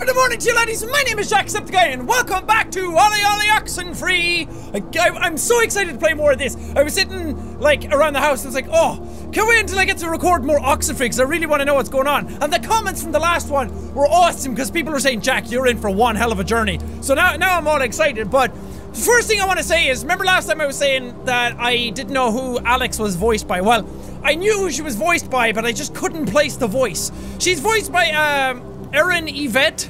The morning to you laddies, my name is Jacksepticeye and welcome back to Ollie Ollie Oxenfree! I, am so excited to play more of this. I was sitting like around the house and was like, oh, can't wait until I get to record more Oxenfree because I really want to know what's going on. And the comments from the last one were awesome because people were saying, Jack, you're in for one hell of a journey. So now, now I'm all excited, but the first thing I want to say is, remember last time I was saying that I didn't know who Alex was voiced by? Well, I knew who she was voiced by, but I just couldn't place the voice. She's voiced by, um, Erin Yvette,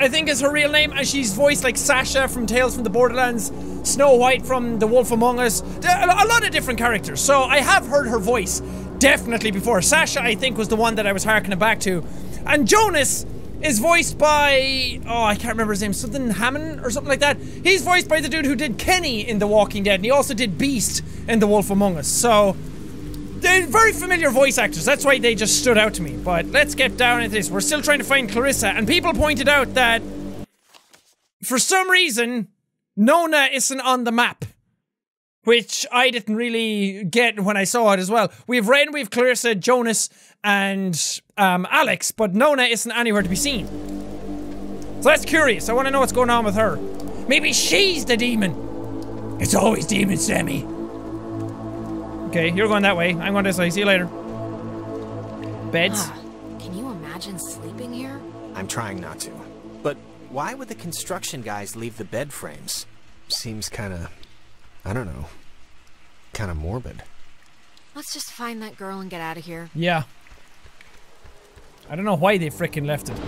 I think is her real name, and she's voiced like Sasha from Tales from the Borderlands, Snow White from The Wolf Among Us, a lot of different characters. So I have heard her voice definitely before. Sasha, I think, was the one that I was harkening back to, and Jonas is voiced by oh I can't remember his name something Hammond or something like that. He's voiced by the dude who did Kenny in The Walking Dead, and he also did Beast in The Wolf Among Us. So they're very familiar voice actors. That's why they just stood out to me. But let's get down into this. We're still trying to find Clarissa, and people pointed out that for some reason, Nona isn't on the map. Which I didn't really get when I saw it as well. We have Ren, we have Clarissa, Jonas, and um, Alex, but Nona isn't anywhere to be seen. So that's curious. I want to know what's going on with her. Maybe she's the demon. It's always demon, Sammy. Okay, you're going that way. I'm going this way. See you later. Beds. Ah, can you imagine sleeping here? I'm trying not to. But why would the construction guys leave the bed frames? Seems kind of, I don't know, kind of morbid. Let's just find that girl and get out of here. Yeah. I don't know why they freaking left it.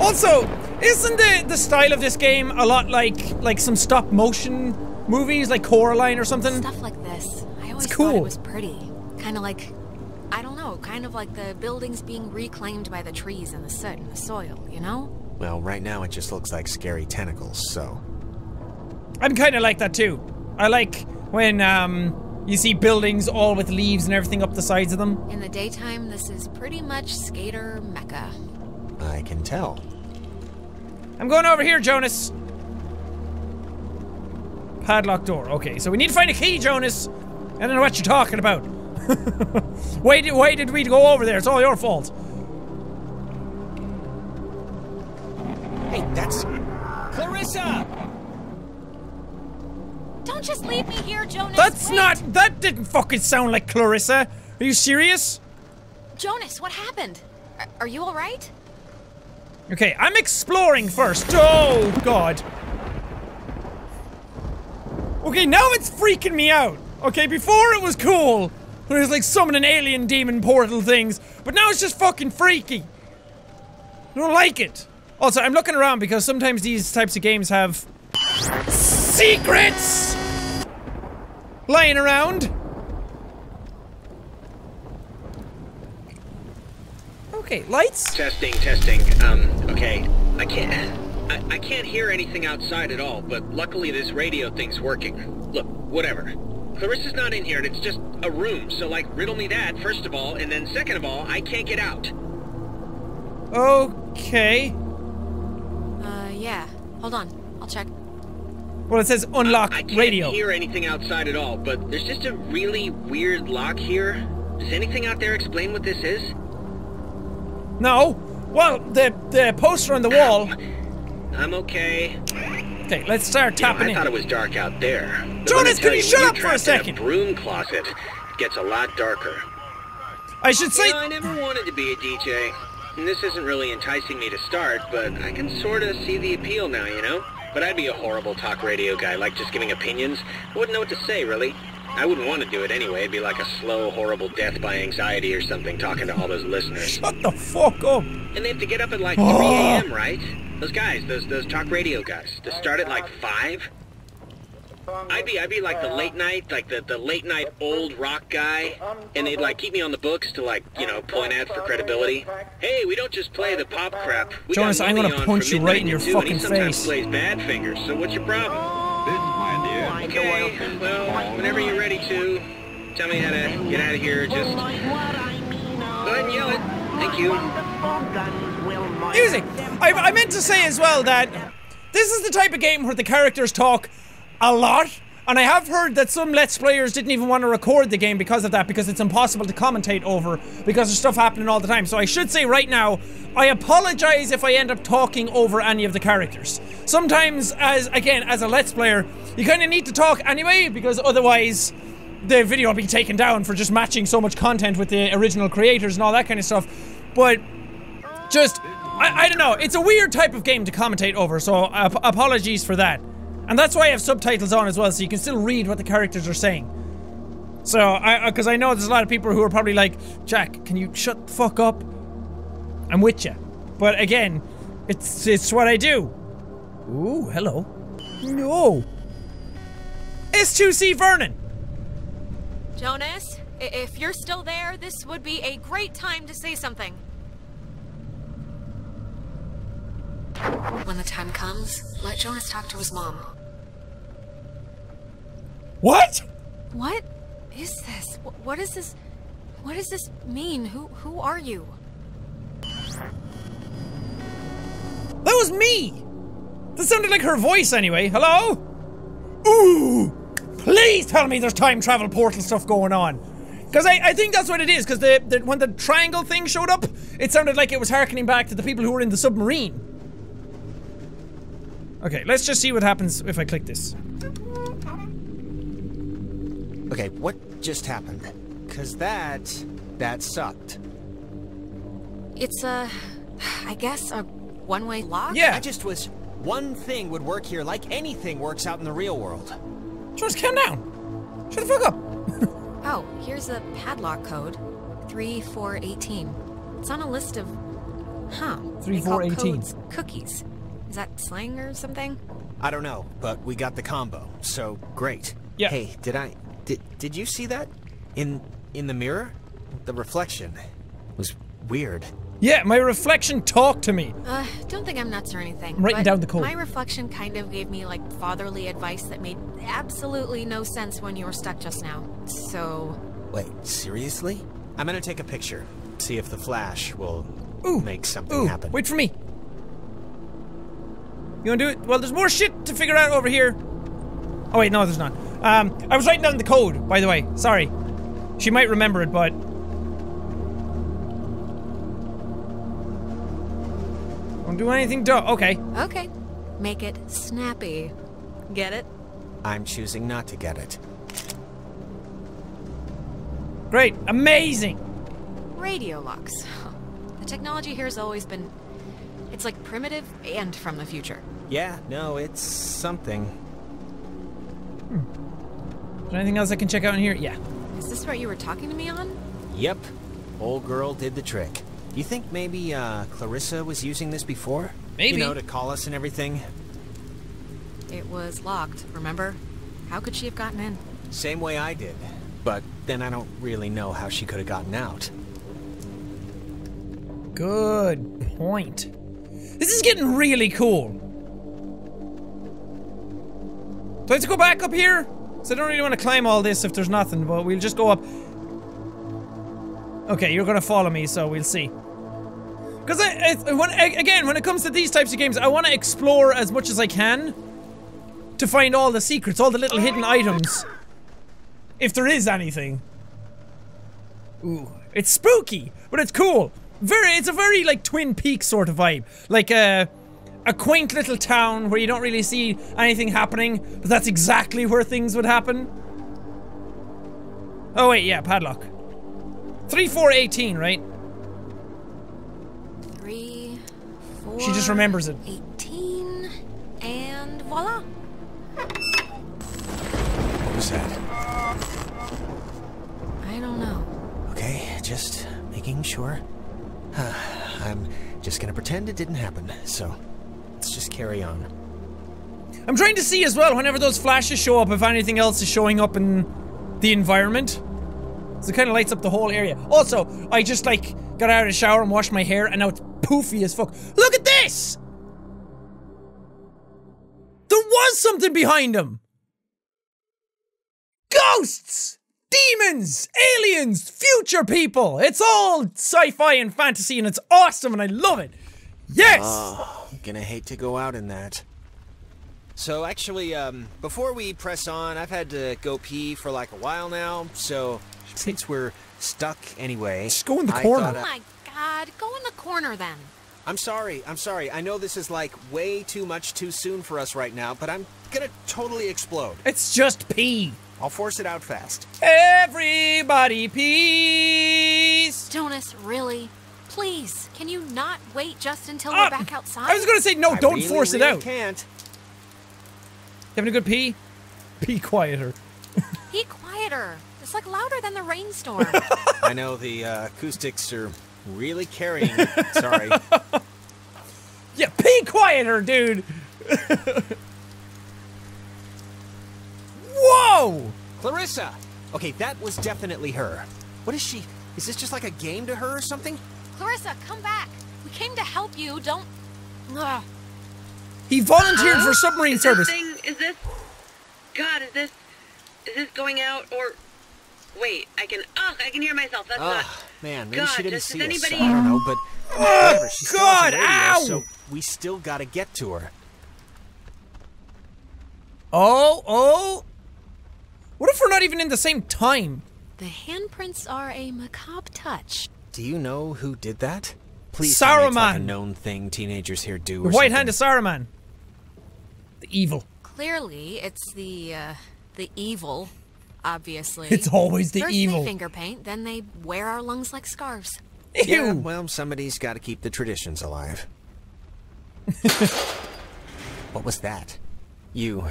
Also, isn't the the style of this game a lot like like some stop motion movies like Coraline or something? Stuff like this always it's cool. thought it was pretty. Kind of like, I don't know, kind of like the buildings being reclaimed by the trees and the soot and the soil, you know? Well, right now it just looks like scary tentacles, so... I'm kind of like that too. I like when, um, you see buildings all with leaves and everything up the sides of them. In the daytime, this is pretty much skater mecca. I can tell. I'm going over here, Jonas. Padlock door. Okay, so we need to find a key, Jonas. I don't know what you're talking about. why, did, why did we go over there? It's all your fault. Hey, that's... Clarissa! Don't just leave me here, Jonas. That's Wait. not... That didn't fucking sound like Clarissa. Are you serious? Jonas, what happened? Are, are you alright? Okay, I'm exploring first. Oh, God. Okay, now it's freaking me out. Okay, before it was cool. When it was like summoning alien demon portal things. But now it's just fucking freaky. I don't like it. Also, I'm looking around because sometimes these types of games have secrets lying around. Okay, lights? Testing, testing. Um, okay. I can't I, I can't hear anything outside at all, but luckily this radio thing's working. Look, whatever. Clarissa's not in here, and it's just a room, so, like, riddle me that, first of all, and then second of all, I can't get out. Okay. Uh, yeah. Hold on. I'll check. Well, it says unlock I, I can't radio. hear anything outside at all, but there's just a really weird lock here. Does anything out there explain what this is? No. Well, the the poster on the wall. I'm okay. Okay, let's start tapping you know, I in. thought it was dark out there. Jonas, can you, you shut up for a second? A broom closet gets a lot darker. I should say. You know, I never wanted to be a DJ. And this isn't really enticing me to start, but I can sort of see the appeal now, you know? But I'd be a horrible talk radio guy, like just giving opinions. I wouldn't know what to say, really. I wouldn't want to do it anyway. It'd be like a slow, horrible death by anxiety or something talking to all those listeners. Shut the fuck up! And they have to get up at like 3 a.m., right? Those guys, those those talk radio guys, to start at like 5? I'd be I'd be like the late night, like the, the late night old rock guy, and they'd like keep me on the books to like, you know, point at for credibility. Hey, we don't just play the pop crap. We Jonas, I'm gonna punch you right in your fucking and he sometimes face. plays Badfingers, so what's your problem? This my idea. Okay, well, whenever you're ready to, tell me how to get out of here, just go ahead and yell it. Thank you. Music! I, I meant to say as well that this is the type of game where the characters talk a lot And I have heard that some Let's Players didn't even want to record the game because of that, because it's impossible to commentate over, because there's stuff happening all the time. So I should say right now, I apologize if I end up talking over any of the characters. Sometimes, as again, as a Let's Player, you kind of need to talk anyway, because otherwise the video will be taken down for just matching so much content with the original creators and all that kind of stuff. But just, I, I don't know, it's a weird type of game to commentate over, so ap apologies for that. And that's why I have subtitles on as well, so you can still read what the characters are saying. So, I, uh, because I know there's a lot of people who are probably like, Jack, can you shut the fuck up? I'm with you. But again, it's, it's what I do. Ooh, hello. No. S2C Vernon. Jonas, if you're still there, this would be a great time to say something. When the time comes, let Jonas talk to his mom. What? What is this? What is this... What does this mean? Who who are you? That was me! That sounded like her voice anyway. Hello? Ooh! Please tell me there's time travel portal stuff going on. Because I, I think that's what it is, because the, the, when the triangle thing showed up, it sounded like it was harkening back to the people who were in the submarine. Okay, let's just see what happens if I click this. Okay, what just happened? Cause that... that sucked. It's a... I guess a one-way lock? Yeah. I just was... One thing would work here like anything works out in the real world. Just calm down. Shut the fuck up. oh, here's a padlock code. 3418. It's on a list of... Huh. 3418. Cookies. Is that slang or something? I don't know, but we got the combo, so great. Yeah. Hey, did I... Did, did you see that? In... in the mirror? The reflection was weird. Yeah, my reflection talked to me. Uh, don't think I'm nuts or anything. I'm writing down the code. My reflection kind of gave me, like, fatherly advice that made absolutely no sense when you were stuck just now. So... Wait, seriously? I'm gonna take a picture. See if the flash will Ooh, make something ooh, happen. Wait for me. You wanna do it? Well, there's more shit to figure out over here. Oh wait, no, there's not. Um, I was writing down the code, by the way. Sorry. She might remember it, but... Don't do anything dumb. Okay. Okay. Make it snappy. Get it? I'm choosing not to get it. Great. Amazing. Radio locks. The technology here has always been... It's like primitive and from the future. Yeah, no, it's something. Is there anything else I can check out in here? Yeah. Is this what you were talking to me on? Yep. Old girl did the trick. You think maybe, uh, Clarissa was using this before? Maybe. You know, to call us and everything? It was locked, remember? How could she have gotten in? Same way I did. But then I don't really know how she could have gotten out. Good point. This is getting really cool. Do I have to go back up here? So I don't really want to climb all this if there's nothing, but we'll just go up. Okay, you're gonna follow me, so we'll see. Because I, I, when, again, when it comes to these types of games, I want to explore as much as I can to find all the secrets, all the little hidden items. If there is anything. Ooh, it's spooky, but it's cool. Very, it's a very like Twin Peaks sort of vibe, like a a quaint little town where you don't really see anything happening, but that's exactly where things would happen. Oh wait, yeah, padlock. Three, four, eighteen, right? Three, four. She just remembers it. Eighteen, and voila. What was that? I don't know. Okay, just making sure. I'm just gonna pretend it didn't happen, so let's just carry on. I'm trying to see as well, whenever those flashes show up, if anything else is showing up in the environment. So it kind of lights up the whole area. Also, I just like got out of the shower and washed my hair, and now it's poofy as fuck. Look at this! There was something behind him! Ghosts! Demons! Aliens! Future people! It's all sci fi and fantasy, and it's awesome, and I love it! Yes! Oh, gonna hate to go out in that. So actually, um, before we press on, I've had to go pee for like a while now. So since we're stuck anyway, just go in the I corner. Oh my god, go in the corner then. I'm sorry. I'm sorry. I know this is like way too much too soon for us right now, but I'm gonna totally explode. It's just pee. I'll force it out fast. Everybody pees. Jonas, really? Please, can you not wait just until Ah, we're back outside? I was gonna say no. I don't really, force really it out. Can't. You Having a good pee? Pee quieter. Be quieter. It's like louder than the rainstorm. I know the uh, acoustics are really carrying. sorry. Yeah, be quieter, dude. Whoa! Clarissa. Okay, that was definitely her. What is she? Is this just like a game to her or something? Clarissa, come back. We came to help you. Don't. Ugh. He volunteered for submarine is service. Thing, is this? God, is this? Is this going out or? Wait, I can. Ugh, I can hear myself. That's not. Man, maybe God, she didn't does- see does us. anybody- I don't know, but whatever. She still has God, a radio, ow! So we still gotta get to her. Oh, oh. What if we're not even in the same time? The handprints are a macabre touch. Do you know who did that? Please Saruman. me like a known thing teenagers here do. The or White something. Hand of Saruman. The evil. Clearly, it's the uh, the evil. Obviously, It's always the First evil. they finger paint, then they wear our lungs like scarves. Yeah, well, somebody's got to keep the traditions alive. what was that? You,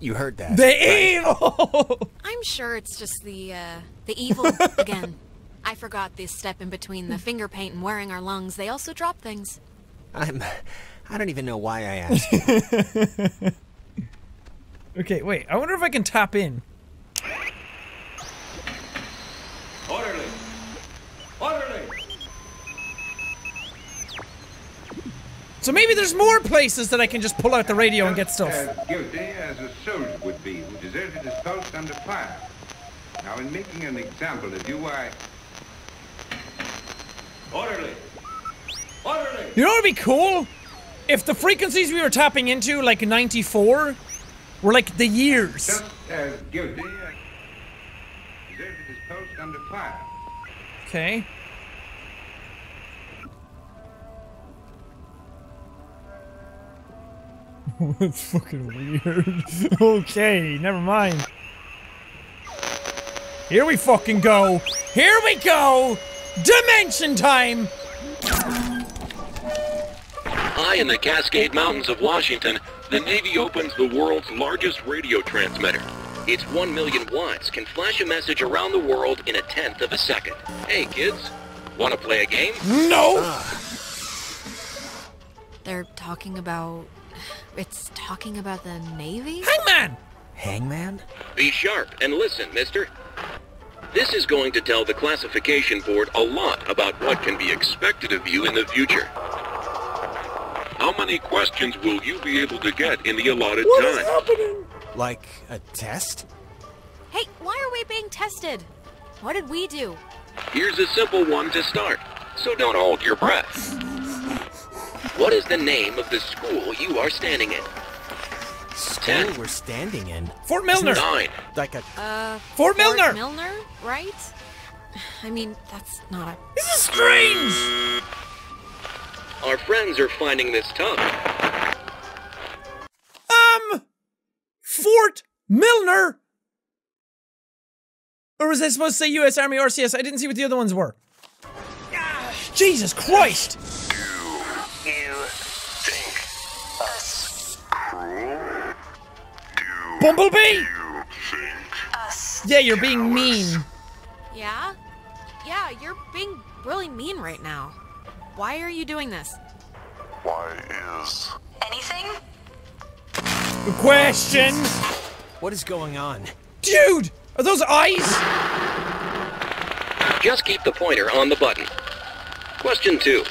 you heard that? The right? evil. I'm sure it's just the uh, the evil again. I forgot this step in between the finger paint and wearing our lungs. They also drop things. I'm. I don't even know why I asked. okay, wait. I wonder if I can tap in. So maybe there's more places that I can just pull out the radio and get stuff. As guilty as a soldier would be who deserted his post under fire. Now, in making an example of you, I... Orderly! Orderly! You know what would be cool? If the frequencies we were tapping into, like 94, were like the years. just as guilty as... deserted his post under fire. Okay. That's fucking weird. okay, never mind. Here we fucking go. Here we go. Dimension time. High in the Cascade Mountains of Washington, the Navy opens the world's largest radio transmitter. Its 1 million watts can flash a message around the world in a tenth of a second. Hey kids, wanna play a game? No. They're talking about. It's talking about the Navy? Hangman. Hangman? Be sharp and listen, mister. This is going to tell the classification board a lot about what can be expected of you in the future. How many questions will you be able to get in the allotted What is time? happening? Like a test? Hey, why are we being tested? What did we do? Here's a simple one to start, so don't hold your breath. What is the name of the school you are standing in? School Ten. we're standing in. Fort Milner. Nine. Like a. Uh, Fort Milner. Milner, right? I mean, that's not a. This is strange. Our friends are finding this tough. Um, Fort Milner. Or was I supposed to say U.S. Army RCS? I didn't see what the other ones were. Ah, Jesus Christ! Bumblebee! you think Yeah, you're being mean. Yeah? Yeah, you're being really mean right now. Why are you doing this? why is Anything? Good question. What is going on? Dude, are those eyes? Just keep the pointer on the button. Question two.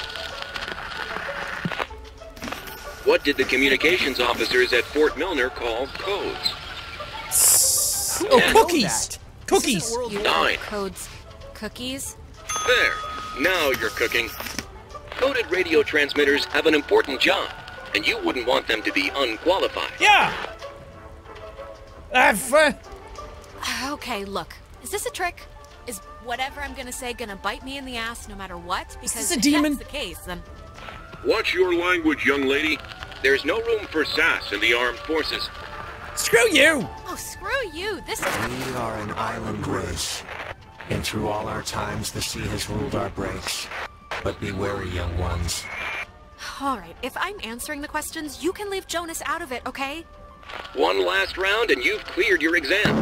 What did the communications officers at Fort Milner call codes? Oh, Yeah. cookies. Cookies. This isn't World You War- Nine. codes cookies? There. Now you're cooking. Coded radio transmitters have an important job. and you wouldn't want them to be unqualified. Yeah. I've, uh... Okay, look. Is this a trick? Is whatever I'm gonna say gonna bite me in the ass no matter what? Because this a if that's the case, then Watch your language, young lady. There's no room for sass in the armed forces. Screw you! Oh, screw you. This is We are an island race, and through all our times the sea has ruled our breaks. But be wary, young ones. All right. If I'm answering the questions, you can leave Jonas out of it, okay? One last round and you've cleared your exam.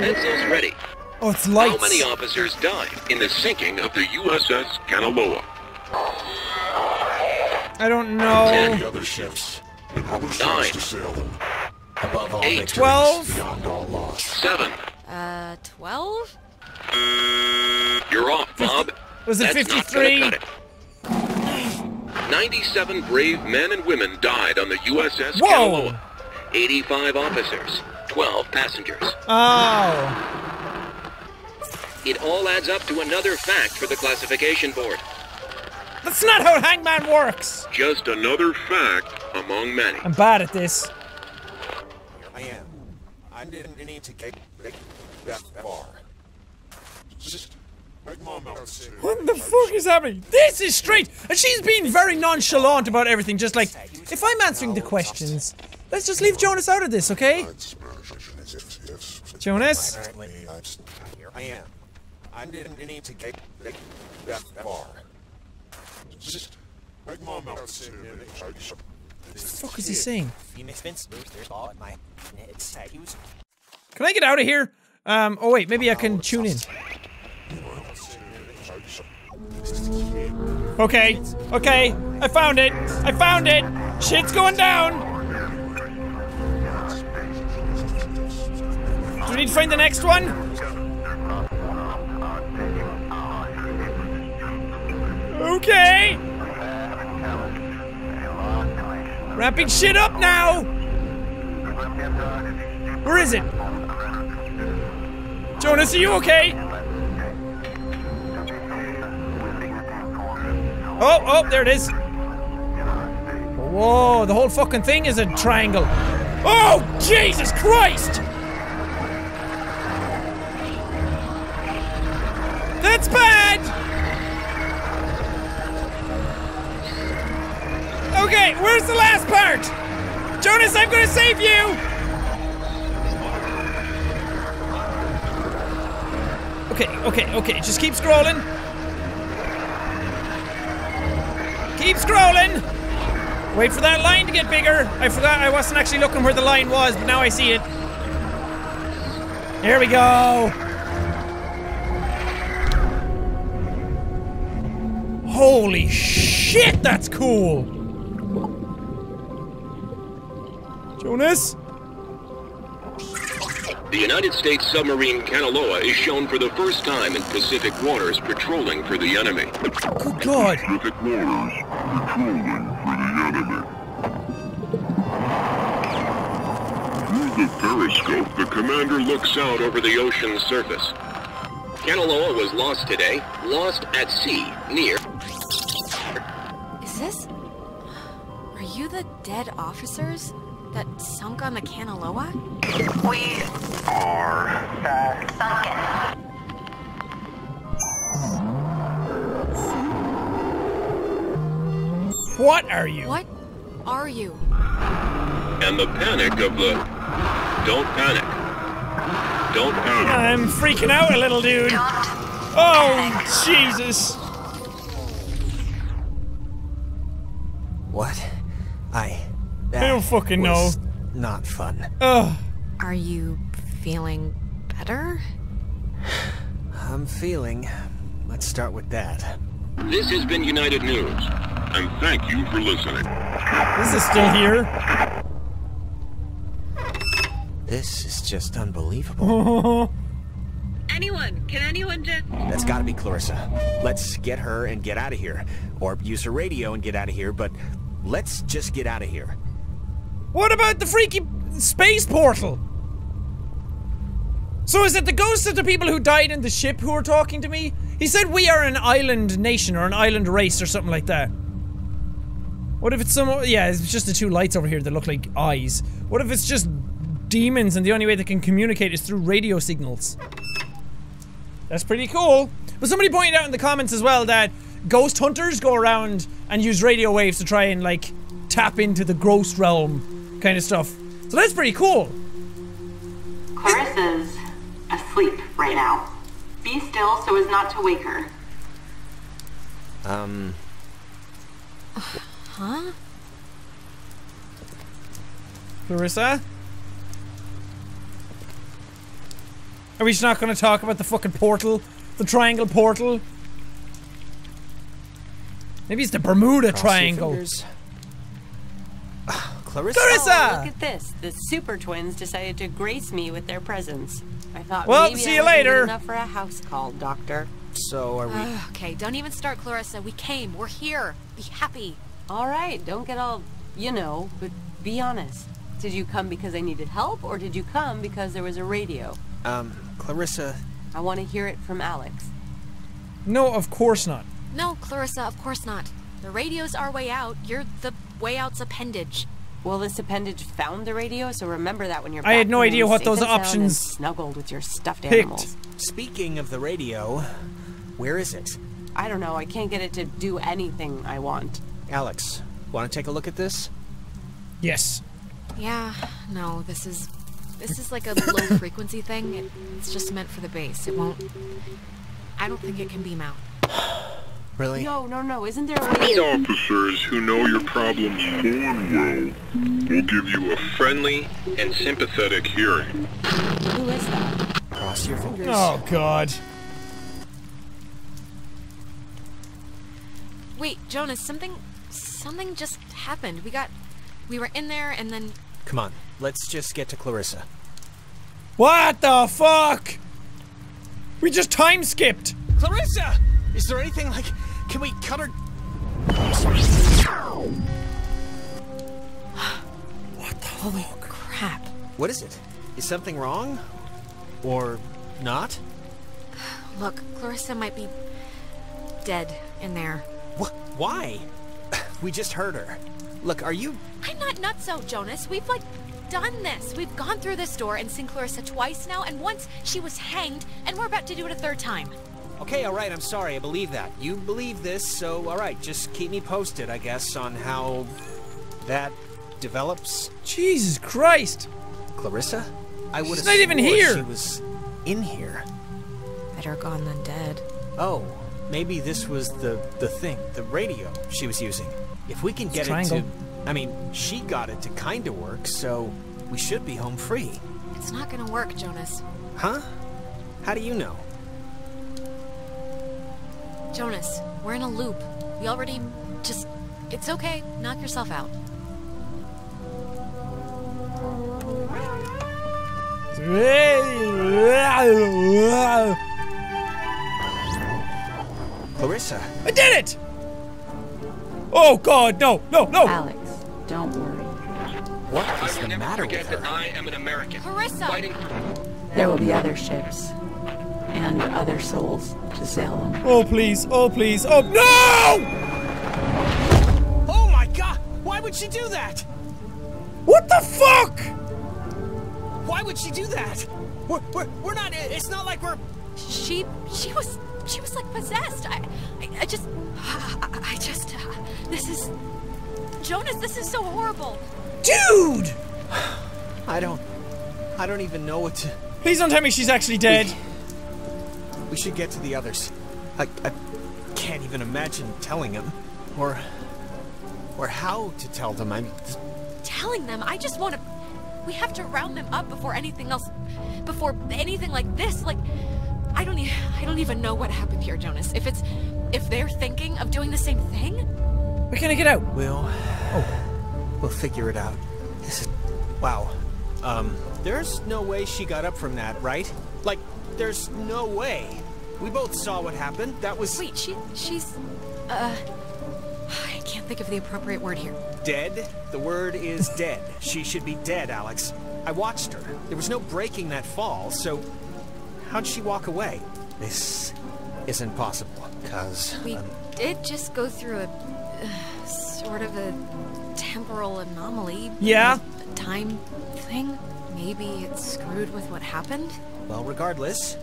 Pencils ready. Oh, it's lights. How many officers died in the sinking of the USS Kanaloa? I don't know. Ten. The other ships. Nine. To sail them. Above all Eight. victories, Twelve. beyond all loss. Seven. Uh, 12? You're off, Bob. Was it That's 53? gonna cut it. 97 brave men and women died on the USS Whoa. Kanaloa. 85 officers, 12 passengers. Oh. It all adds up to another fact for the classification board. That's not how Hangman works! Just another fact among many. I'm bad at this. I didn't need to get that far. What the fuck is happening? This is straight! And she's being very nonchalant about everything, just like, if I'm answering the questions, let's just leave Jonas out of this, okay? Jonas? Here I am. I didn't need to get that far. What the fuck is he saying? Can I get out of here? Um, oh wait, maybe I can tune in. Okay, okay, I found it! I found it! Shit's going down! Do we need to find the next one? Okay! Wrapping shit up now! Where is it? Jonas, are you okay? Oh, oh, there it is. Whoa, the whole fucking thing is a triangle. Oh, Jesus Christ! That's bad! Okay, where's the last part? Jonas, I'm gonna save you! Okay, okay, okay, just keep scrolling. Keep scrolling! Wait for that line to get bigger. I forgot I wasn't actually looking where the line was, but now I see it. Here we go. Holy shit, that's cool! Jonas? The United States submarine Kanaloa is shown for the first time in Pacific waters patrolling for the enemy. Good God. Pacific waters. Patrolling for the enemy. Through the periscope, the commander looks out over the ocean's surface. Kanaloa was lost today, lost at sea, near. Is this? Are you the dead officers that sunk on the Kanaloa? We are sunken. What are you? What are you? And the panic of the. Don't panic. Don't panic. I'm freaking out a little, dude. Oh, Jesus. What? I. I don't fucking know. Not fun. Ugh. Are you feeling better? I'm feeling. Let's start with that. This has been United News, and thank you for listening. This is still here. This is just unbelievable. Anyone? Can anyone just. That's gotta be Clarissa. Let's get her and get out of here. Or use her radio and get out of here, but let's just get out of here. What about the freaky space portal? So is it the ghosts of the people who died in the ship who are talking to me? He said we are an island nation or an island race or something like that. What if it's some? Yeah, it's just the two lights over here that look like eyes. What if it's just demons and the only way they can communicate is through radio signals? That's pretty cool. But somebody pointed out in the comments as well that ghost hunters go around and use radio waves to try and like tap into the ghost realm kind of stuff. So that's pretty cool. Clarissa's asleep right now. Be still so as not to wake her. Um. Huh? Clarissa? Are we just not going to talk about the fucking portal? The triangle portal? Maybe it's the Bermuda Cross your Triangle. Fingers. Clarissa? Clarissa! Oh, look at this. The super twins decided to grace me with their presence. I thought Well, maybe see I you wasn't later. enough for a house call, Doctor. So are we? okay, don't even start, Clarissa. We came. We're here. Be happy. All right, don't get all, you know, but be honest. Did you come because I needed help, or did you come because there was a radio? Um, Clarissa. I want to hear it from Alex. No, of course not. No, Clarissa, of course not. The radio's our way out. You're the way out's appendage. Well, this appendage found the radio, so remember that when you're. Back. I had no idea what those and sound options snuggled with your stuffed picked. animals. Speaking of the radio, where is it? I don't know. I can't get it to do anything I want. Alex, want to take a look at this? Yes. Yeah, no, this is this is like a low frequency thing. It, it's just meant for the base. It won't. I don't think it can beam out. Really? No, no, no. Isn't there a way? The officers who know your problems full and well will give you a friendly and sympathetic hearing. Who is that? Cross your fingers. Oh, God. Wait, Jonas, something something just happened. We got we were in there and then Come on, let's just get to Clarissa. What the fuck? We just time skipped. Clarissa! Is there anything like. Can we cut her. What the holy crap. What is it? Is something wrong? Or not? Look, Clarissa might be dead in there. What? Why? We just heard her. Look, are you. I'm not nutso, Jonas. We've like done this. We've gone through this door and seen Clarissa twice now, and once she was hanged, and we're about to do it a third time. Okay, alright, I'm sorry, I believe that. You believe this, so alright, just keep me posted, I guess, on how that develops. Jesus Christ. Clarissa? I would She's not even here. She was in here. Better gone than dead. Oh, maybe this was the the thing, the radio she was using. If we can get it to I mean, she got it to kinda work, so we should be home free. It's not gonna work, Jonas. Huh? How do you know? Jonas, we're in a loop. We already just. It's okay. Knock yourself out. Clarissa. I did it! Oh god, no, no, no! Alex, don't worry. What is I will the never matter forget with that her? I am an American. Clarissa! Fighting There will be other ships and other souls to sail them. Oh please, oh please, oh no! Oh my god! Why would she do that? What the fuck? Why would she do that? We're, we're, we're not. It's not like we're. She. She was. She was like possessed. I. I, I just. I, I just. Uh, this is. Jonas, this is so horrible. Dude! I don't. I don't even know what to. Please don't tell me she's actually dead. We should get to the others. I, I can't even imagine telling them. Or. Or how to tell them. I'm. Telling them, I just want to. We have to round them up before anything else. Before anything like this. Like. I don't. E- I don't even know what happened here, Jonas. If it's. If they're thinking of doing the same thing. We're gonna get out? We'll. Oh. We'll figure it out. This is. Wow. Um. There's no way she got up from that, right? Like, there's no way. We both saw what happened. That was. Wait, she. She's. Uh. I can't think of the appropriate word here. Dead? The word is dead. she should be dead, Alex. I watched her. There was no breaking that fall, so. How'd she walk away? This isn't possible, cuz. We did just go through a uh, sort of a temporal anomaly. Yeah. A time thing. Maybe it's screwed with what happened. Well, regardless,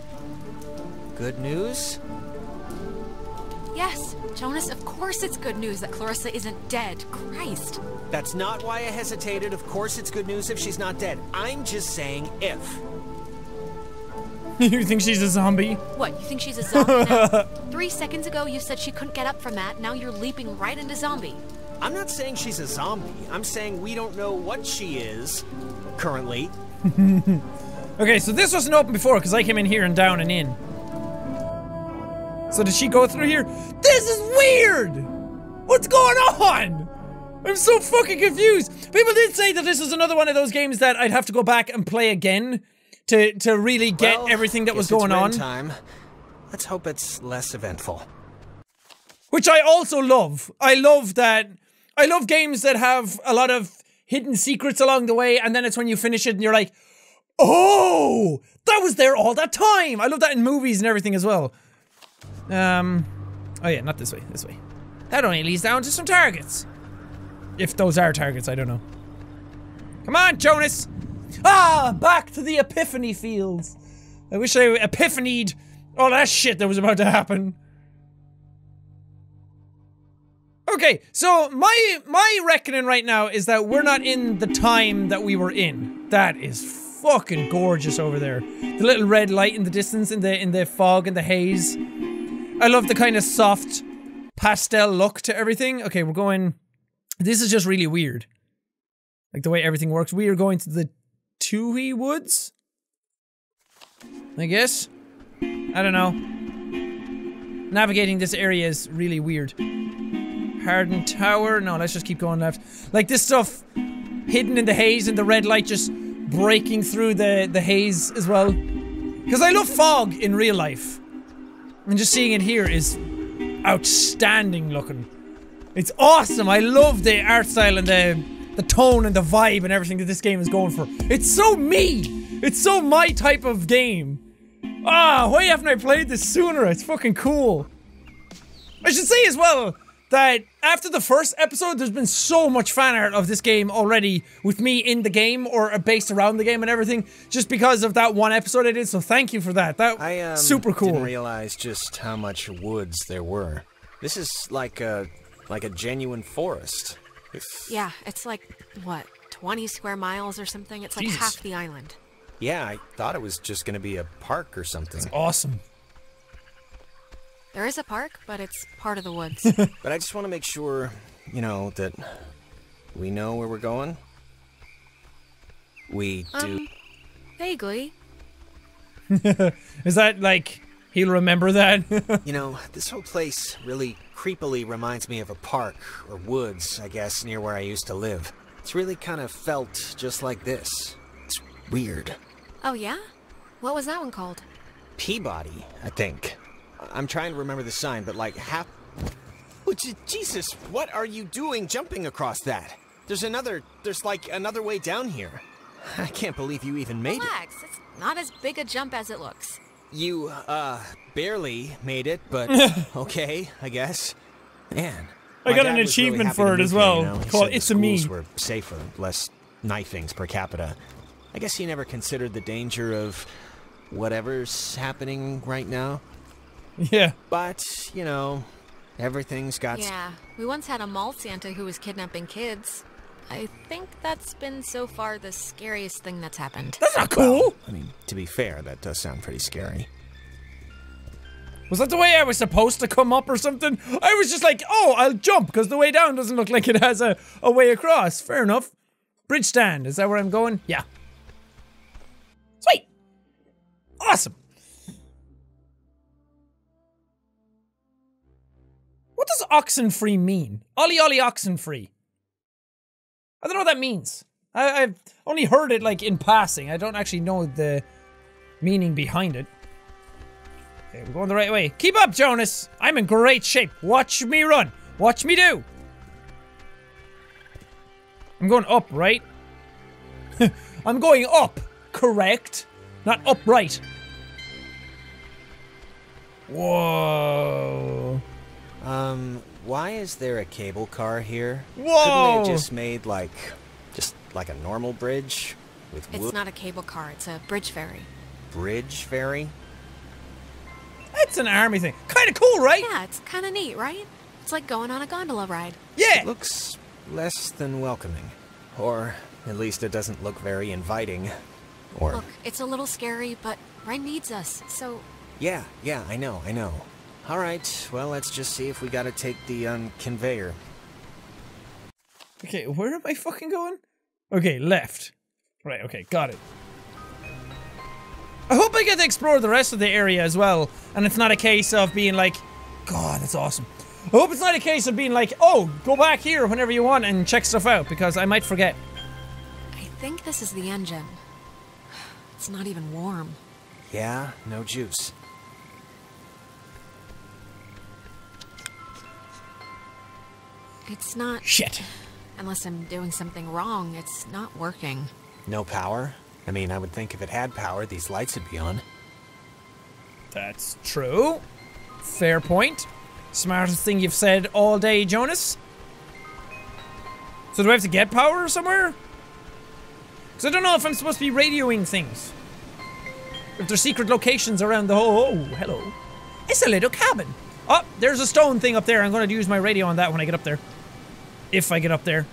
good news. Yes, Jonas, of course it's good news that Clarissa isn't dead. Christ. That's not why I hesitated. Of course, it's good news if she's not dead. I'm just saying if. you think she's a zombie? What, you think she's a zombie now? Three seconds ago you said she couldn't get up from that, now you're leaping right into zombie. I'm not saying she's a zombie. I'm saying we don't know what she is currently. okay, so this wasn't open before because I came in here and down and in. So did she go through here? This is weird! What's going on? I'm so fucking confused. People did say that this was another one of those games that I'd have to go back and play again to to really get Well, everything that was going on. Time. Let's hope it's less eventful. Which I also love. I love that. I love games that have a lot of hidden secrets along the way, and then it's when you finish it and you're like, oh, that was there all that time. I love that in movies and everything as well. Um, oh yeah, not this way, this way. That only leads down to some targets. If those are targets, I don't know. Come on, Jonas! Ah, back to the Epiphany fields. I wish I epiphanied all that shit that was about to happen. Okay, so my my reckoning right now is that we're not in the time that we were in. That is fucking gorgeous over there. The little red light in the distance, in the in the fog and the haze. I love the kind of soft pastel look to everything. Okay, we're going. This is just really weird. Like the way everything works. We are going to the Towhee Woods. I guess. I don't know. Navigating this area is really weird. Hardin Tower. No, let's just keep going left. Like this stuff hidden in the haze and the red light just breaking through the, the haze as well. Because I love fog in real life. And just seeing it here is outstanding looking. It's awesome. I love the art style and the the tone and the vibe and everything that this game is going for. It's so me. It's so my type of game. Ah, why haven't I played this sooner? It's fucking cool. I should say as well that after the first episode, there's been so much fan art of this game already with me in the game or based around the game and everything, just because of that one episode I did. So thank you for that. That I um, super cool. Didn't realize just how much woods there were. This is like a like a genuine forest. Yeah, it's like, what, 20 square miles or something? It's like Jesus. half the island. yeah, I thought it was just going to be a park or something. awesome. There is a park, but it's part of the woods. But I just want to make sure, you know, that we know where we're going. We do. um, vaguely. Is that like he'll remember that? you know, this whole place really creepily reminds me of a park or woods, I guess, near where I used to live. It's really kind of felt just like this. It's weird. Oh, yeah? What was that one called? Peabody, I think. I'm trying to remember the sign, but like half. Oh, Je- Jesus, what are you doing jumping across that? There's another. There's like another way down here. I can't believe you even made it. Relax, it's not as big a jump as it looks. You, uh, barely made it, but okay, I guess. Man. I got an was really achievement for it as here, well, you know? Called said the It's a Me. schools were safer, less knifings per capita. I guess he never considered the danger of whatever's happening right now. Yeah. But, you know, everything's got Yeah, we once had a mall Santa who was kidnapping kids. I think that's been so far the scariest thing that's happened. That's not cool. I mean, to be fair, that does sound pretty scary. Was that the way I was supposed to come up or something? I was just like, oh, I'll jump because the way down doesn't look like it has a, a way across. Fair enough. Bridge stand. Is that where I'm going? Yeah. Sweet. Awesome. What does oxen-free mean? Ollie Ollie oxen-free. I don't know what that means. I, I've only heard it like in passing. I don't actually know the meaning behind it. Okay, we're going the right way. Keep up, Jonas. I'm in great shape. Watch me run. Watch me do. I'm going up, right? I'm going up, correct? Not upright. Whoa. Um, why is there a cable car here? Couldn't they have just made like, just like a normal bridge with It's wood not a cable car, it's a bridge ferry. bridge ferry? That's an army thing. Kind of cool, right? Yeah, it's kind of neat, right? It's like going on a gondola ride. Yeah. It looks less than welcoming, or at least it doesn't look very inviting. Or Look, it's a little scary, but Ryan needs us, so yeah, yeah, I know, I know. All right, well, let's just see if we gotta take the um, conveyor. Okay, where am I fucking going? Okay, left. Right, okay, got it. I hope I get to explore the rest of the area as well, and it's not a case of being like, God, that's awesome. I hope it's not a case of being like, oh, go back here whenever you want and check stuff out, because I might forget. I think this is the engine. It's not even warm. Yeah, no juice. It's not. Shit. Unless I'm doing something wrong, it's not working. No power? I mean, I would think if it had power, these lights would be on. That's true. Fair point. Smartest thing you've said all day, Jonas. So do I have to get power somewhere? Because I don't know if I'm supposed to be radioing things. If there's secret locations around the whole. Oh, hello. It's a little cabin. Oh, there's a stone thing up there. I'm going to use my radio on that when I get up there. If I get up there.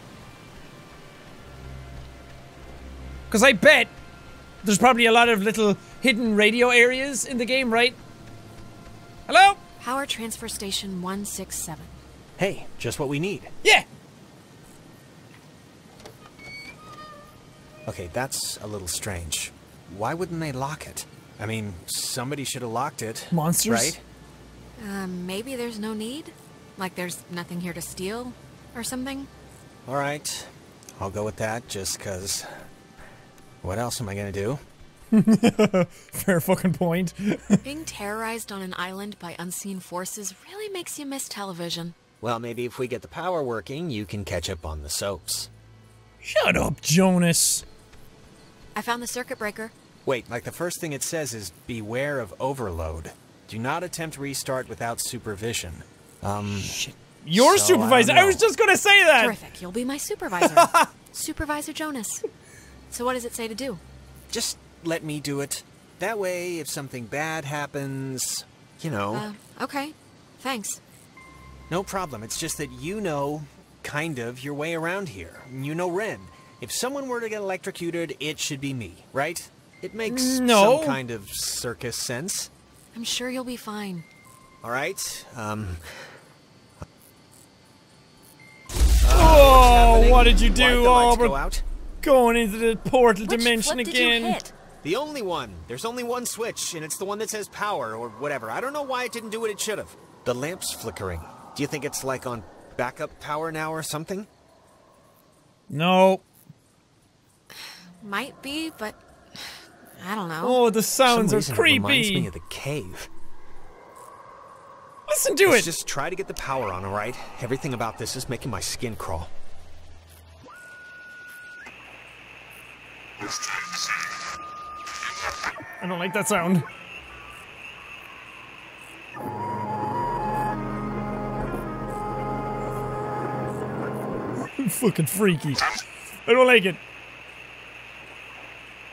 Because I bet there's probably a lot of little hidden radio areas in the game, right? Hello? Power transfer station 167. Hey, just what we need. Yeah. Okay, that's a little strange. Why wouldn't they lock it? I mean, somebody should have locked it. Monsters? Right? Um, maybe there's no need? Like there's nothing here to steal? Or something? Alright, I'll go with that just cause. What else am I gonna do? Fair fucking point. Being terrorized on an island by unseen forces really makes you miss television. Well, maybe if we get the power working, you can catch up on the soaps. Shut up, Jonas. I found the circuit breaker. Wait, like the first thing it says is beware of overload. Do not attempt restart without supervision. Um. Shit. Your So, supervisor. don't I, was just gonna say that. Terrific. You'll be my supervisor. supervisor Jonas. So what does it say to do? Just let me do it. That way, if something bad happens, you know. Uh, okay. Thanks. No problem. It's just that you know, kind of, your way around here. You know Ren. If someone were to get electrocuted, it should be me, right? It makes No. some kind of circus sense. I'm sure you'll be fine. All right. Um. What did you do? the Oh, lights we're go out? going into the portal Which dimension flip again. Did you hit? The only one. There's only one switch, and it's the one that says power or whatever. I don't know why it didn't do what it should have. The lamp's flickering. Do you think it's like on backup power now or something? No. Might be, but I don't know. Oh, the sounds Some are reason It reminds me of the cave. Listen to Let's it. just try to get the power on, all right? Everything about this is making my skin crawl. I don't like that sound. Fucking freaky. I don't like it.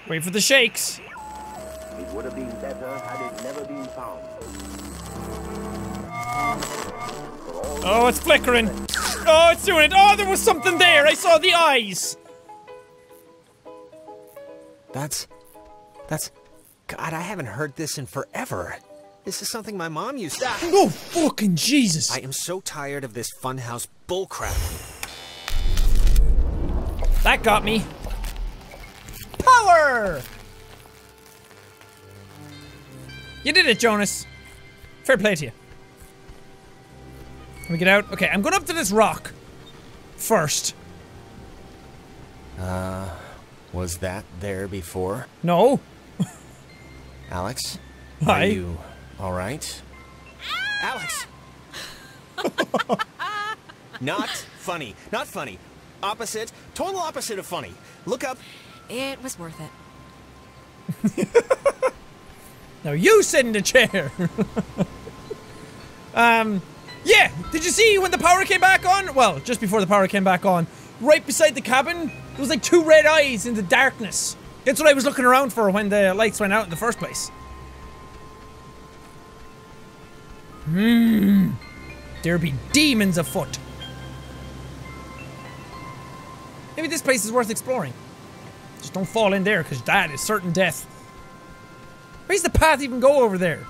Wait for the shakes. It would have been better had it never been found. Oh, it's flickering. Oh, it's doing it. Oh, there was something there. I saw the eyes. That's. That's. God, I haven't heard this in forever. This is something my mom used to. Oh, fucking Jesus. I am so tired of this funhouse bullcrap. That got me. Power! You did it, Jonas. Fair play to you. Can we get out? Okay, I'm going up to this rock. First. Uh. Was that there before? No. Alex? Hi. Are you alright? Alex! Not funny. Not funny. Opposite. Total opposite of funny. Look up. It was worth it. Now you sit in the chair. um, Yeah, did you see when the power came back on? Well, just before the power came back on, right beside the cabin, there was like two red eyes in the darkness. That's what I was looking around for when the lights went out in the first place. Hmm. There be demons afoot. Maybe this place is worth exploring. Just don't fall in there, because that is certain death. Where's the path even go over there?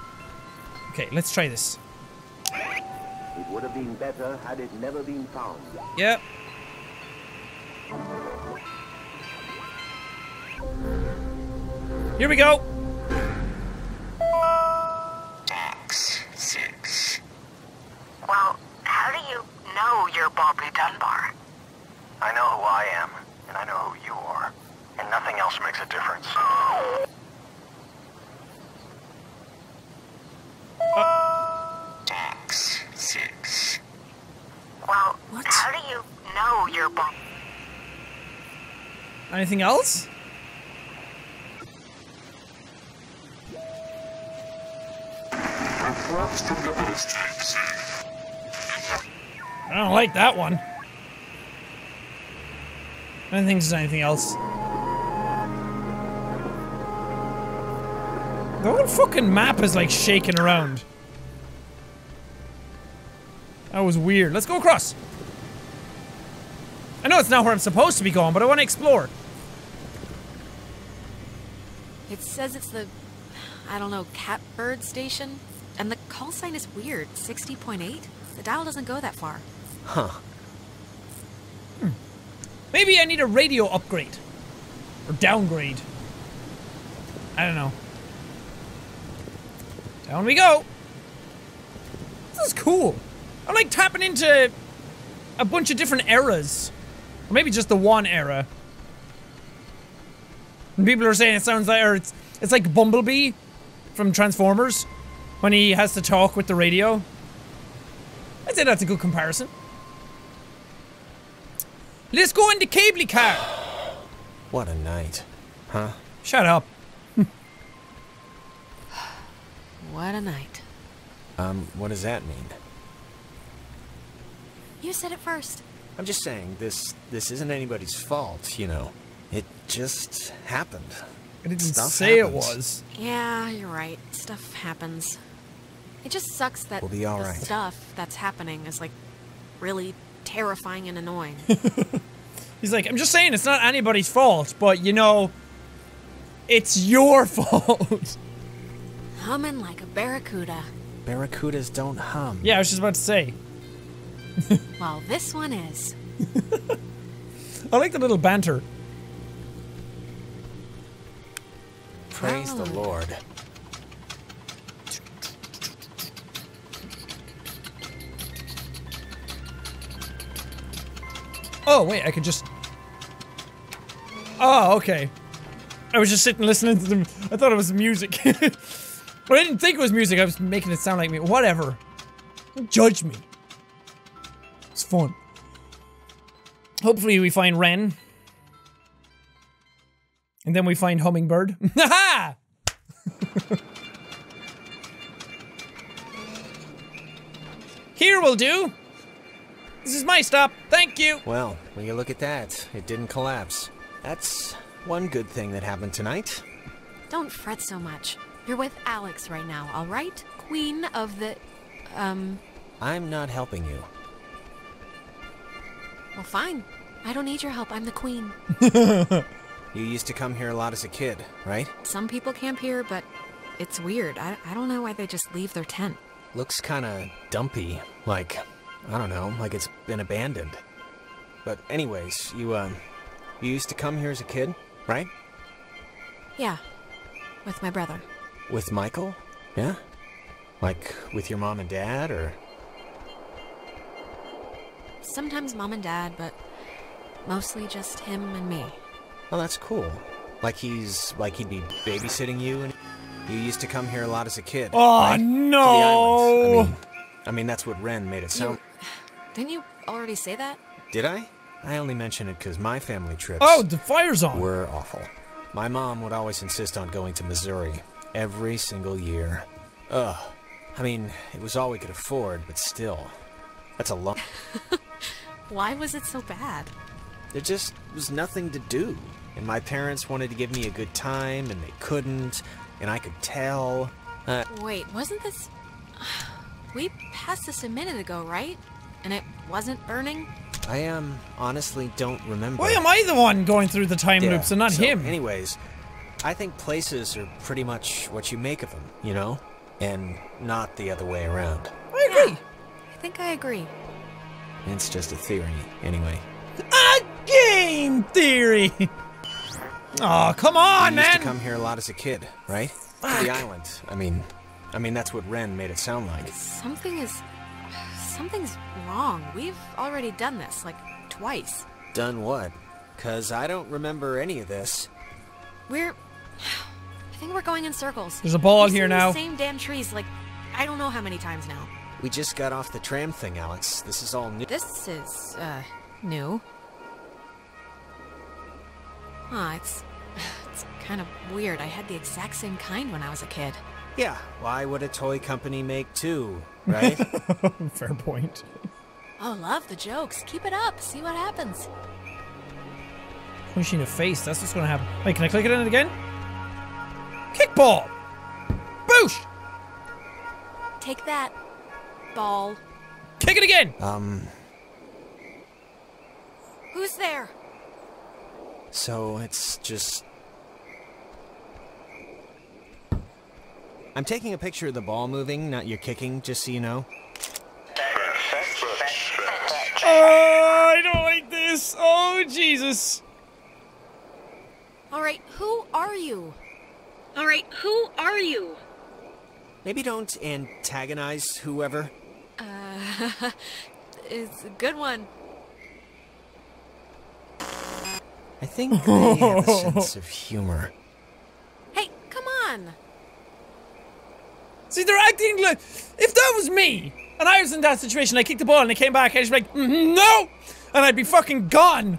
Okay, let's try this. It would have been better had it never been found. Yep. Here we go. Dax Six. Well, how do you know you're Bobby Dunbar? I know who I am, and I know who you are, and nothing else makes a difference. Tax six. Well, what? how do you know you're Bob? Anything else? Reports from the host taxi. I don't like that one. I don't think there's anything else. The whole fucking map is like shaking around. That was weird. Let's go across. I know it's not where I'm supposed to be going, but I want to explore. It says it's the, I don't know, catbird station. And the call sign is weird 60.8. The dial doesn't go that far. Huh. Hmm. Maybe I need a radio upgrade. Or downgrade. I don't know. Down we go. This is cool. I like tapping into a bunch of different eras. Or maybe just the one era. And people are saying it sounds like, or it's, it's like Bumblebee from Transformers when he has to talk with the radio. I'd say that's a good comparison. Let's go in the cable car. What a night. Huh? Shut up. What a night. Um, what does that mean? You said it first. I'm just saying, this this isn't anybody's fault, you know. It just happened. I didn't Stuff say it was. Yeah, you're right. Stuff happens. It just sucks that We'll be all the right. stuff that's happening is like really terrifying and annoying. He's like, I'm just saying it's not anybody's fault, but you know, it's your fault. Humming like a barracuda. Barracudas don't hum. yeah, I was just about to say. Well, this one is. I like the little banter. Praise the Lord. Oh, wait, I could just. Oh, okay. I was just sitting listening to them. I thought it was music. but I didn't think it was music. I was making it sound like me. Whatever. Judge me. It's fun. Hopefully, we find Ren. And then we find Hummingbird. Ha Here will do. This is my stop. Thank you. Well, when you look at that, it didn't collapse. That's one good thing that happened tonight. Don't fret so much. You're with Alex right now, alright? Queen of the. Um. I'm not helping you. Well, fine. I don't need your help. I'm the queen. You used to come here a lot as a kid, right? Some people camp here, but it's weird. I, I don't know why they just leave their tent. Looks kinda dumpy. Like, I don't know, like it's been abandoned. But anyways, you, uh, you used to come here as a kid, right? Yeah. With my brother. With Michael? Yeah? Like, with your mom and dad, or? Sometimes mom and dad, but mostly just him and me. Oh, that's cool. Like he's, like he'd be babysitting you, and you used to come here a lot as a kid. Oh, right? To the no. I mean, I mean, that's what Ren made it sound. Didn't you already say that? Did I? I only mention it because my family trips. Oh, the fire's on. Were awful. My mom would always insist on going to Missouri every single year. Ugh. I mean, it was all we could afford, but still. That's a lot. Why was it so bad? There just was nothing to do. And my parents wanted to give me a good time, and they couldn't, and I could tell. Uh, Wait, wasn't this... We passed this a minute ago, right? And it wasn't burning? I um honestly don't remember. Why am I the one going through the time Yeah, loops and not so him? Anyways, I think places are pretty much what you make of them, you know? And not the other way around. I agree. I think I agree. It's just a theory, anyway. A game theory. Oh, come on, you used man. to come here a lot as a kid, right? To the island. I mean, I mean that's what Ren made it sound like. Something is... Something's wrong. We've already done this, like, twice. Done what? Cause I don't remember any of this. We're... I think we're going in circles. There's a ball We've here now. The same damn trees, like, I don't know how many times now. We just got off the tram thing, Alex. This is all new. This is, uh, new. Huh, it's... It's kind of weird. I had the exact same kind when I was a kid. Yeah, why would a toy company make two, right? Fair point. Oh, love the jokes. Keep it up. See what happens. Punching a face. That's what's going to happen. Wait, can I click it in it again? Kickball. Boosh. Take that, ball. Kick it again. um, Who's there? so it's just. I'm taking a picture of the ball moving, not your kicking, just so you know. Oh, I don't like this. Oh, Jesus. All right, who are you? All right, who are you? Maybe don't antagonize whoever. Uh, it's a good one. I think they have a sense of humor. Hey, come on. See, they're acting like if that was me and I was in that situation, I kicked the ball and it came back, I'd just be like, "Mhm, no, and I'd be fucking gone.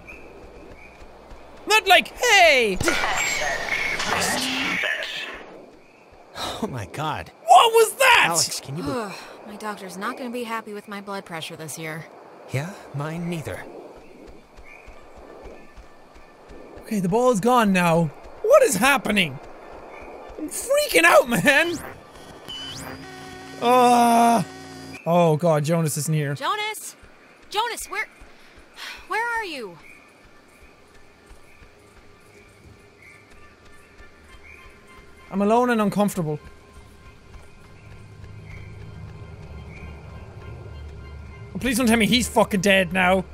Not like, hey, Oh my god. what was that? Alex, can you my doctor's not going to be happy with my blood pressure this year. Yeah, mine neither. Okay, the ball is gone now. What is happening? I'm freaking out, man. Uh, oh god, Jonas isn't here. Jonas! Jonas, where... Where are you? I'm alone and uncomfortable. Please don't tell me he's fucking dead now.